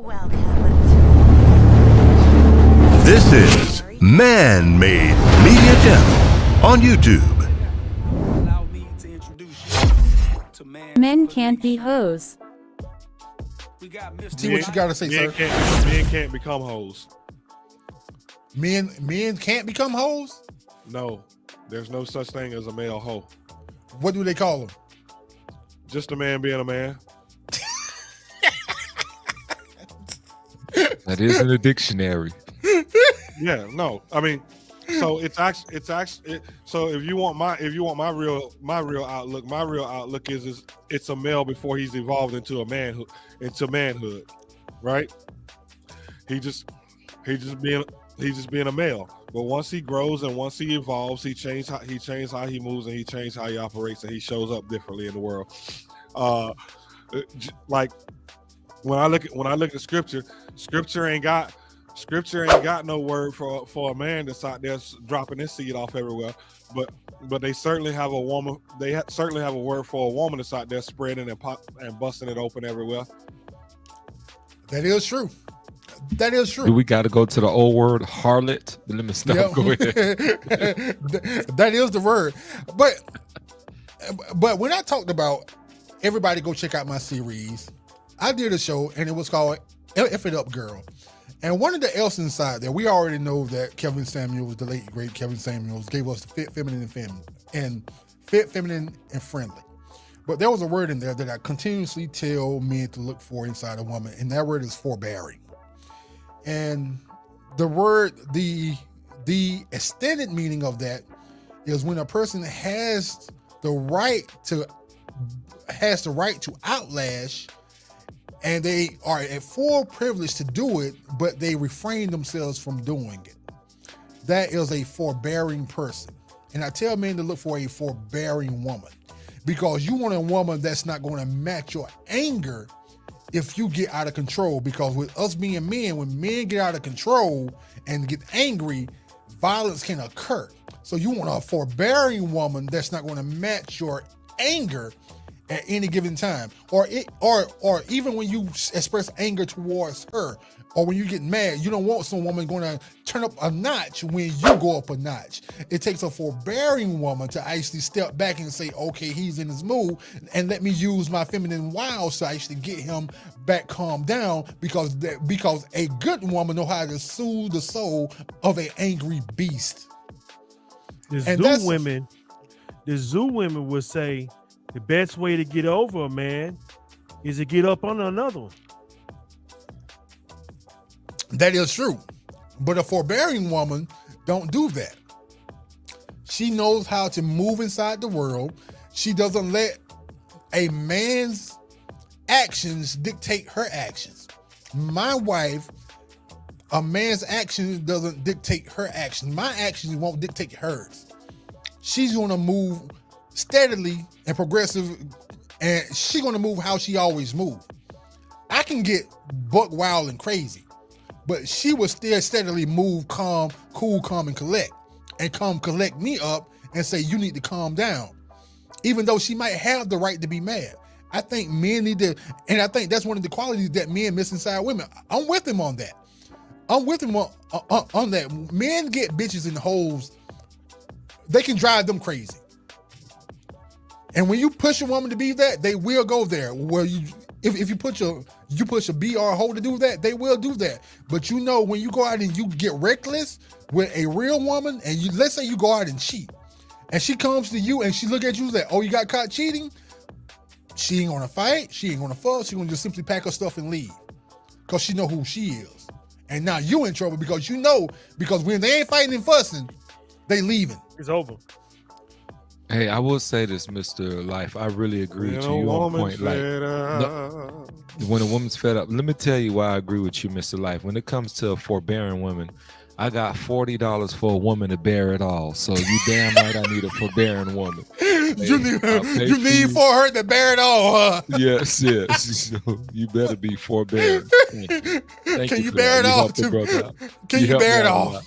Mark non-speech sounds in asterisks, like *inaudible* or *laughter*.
Welcome This is Man Made Media Channel on YouTube. Men can't be hoes. See what you gotta say, men sir. Can't, men can't become hoes. Men men can't become hoes. No, there's no such thing as a male hoe. What do they call them? Just a man being a man. That is in the dictionary. *laughs* Yeah, no. I mean, so it's actually it's actually it, so if you want my if you want my real my real outlook, my real outlook is is it's a male before he's evolved into a manhood into manhood, right? He just he just being he just being a male. But once he grows and once he evolves, he changed how he changed how he moves and he changed how he operates and he shows up differently in the world. Uh, like when I look at when I look at scripture, scripture ain't got scripture ain't got no word for for a man that's out there dropping his seed off everywhere. But but they certainly have a woman. They ha- certainly have a word for a woman that's out there spreading and pop and busting it open everywhere. That is true. That is Do true. we got to go to the old word harlot? Let me stop. Yeah. Go ahead. That is the word. But but when I talked about everybody go check out my series, I did a show and it was called F It Up Girl. And one of the else inside there, we already know that Kevin Samuels, the late great Kevin Samuels, gave us fit, feminine, and feminine, and fit, feminine, and friendly. But there was a word in there that I continuously tell men to look for inside a woman, and that word is forbearing. And the word, the the extended meaning of that is when a person has the right to has the right to outlash and they are at full privilege to do it, but they refrain themselves from doing it. That is a forbearing person. And I tell men to look for a forbearing woman because you want a woman that's not going to match your anger if you get out of control. Because with us being men, when men get out of control and get angry, violence can occur. So you want a forbearing woman that's not going to match your anger at any given time, or it, or or even when you express anger towards her, or when you get mad, you don't want some woman going to turn up a notch when you go up a notch. It takes a forbearing woman to actually step back and say, okay, he's in his mood, and let me use my feminine wiles to actually get him back calmed down because that because a good woman know how to soothe the soul of an angry beast. The zoo women, the zoo women would say the best way to get over a man is to get up on another one. That is true. But a forbearing woman don't do that. She knows how to move inside the world. She doesn't let a man's actions dictate her actions. My wife, a man's actions doesn't dictate her actions. My actions won't dictate hers. She's going to move steadily and progressive and she to move how she always moved. I can get buck wild and crazy but she would still steadily move calm, cool, calm, and collect, and come collect me up and say, You need to calm down. Even though she might have the right to be mad. I think men need to, and I think that's one of the qualities that men miss inside women. I'm with him on that. I'm with him on, on, on that. Men get bitches in holes, they can drive them crazy. And when you push a woman to be that, they will go there. Where you, if, if you put your you push a BR hole to do that, they will do that. But you know, when you go out and you get reckless with a real woman, and you let's say you go out and cheat, and she comes to you and she look at you like, oh, you got caught cheating. She ain't gonna fight. She ain't gonna fuss. She gonna just simply pack her stuff and leave, cause she know who she is. And now you in trouble because you know because when they ain't fighting and fussing, they leaving. It's over. Hey, I will say this, Mister Life. I really agree with a you on point. Like up. when a woman's fed up, let me tell you why I agree with you, Mister Life. When it comes to a forbearing woman, I got forty dollars for a woman to bear it all. So you damn right, I need a forbearing woman. *laughs* you need *laughs* you for need you. for her to bear it all, huh? Yes, yes. *laughs* So you better be forbearing. Thank you, Thank Can you for bear it all too? Can you helped bear it all?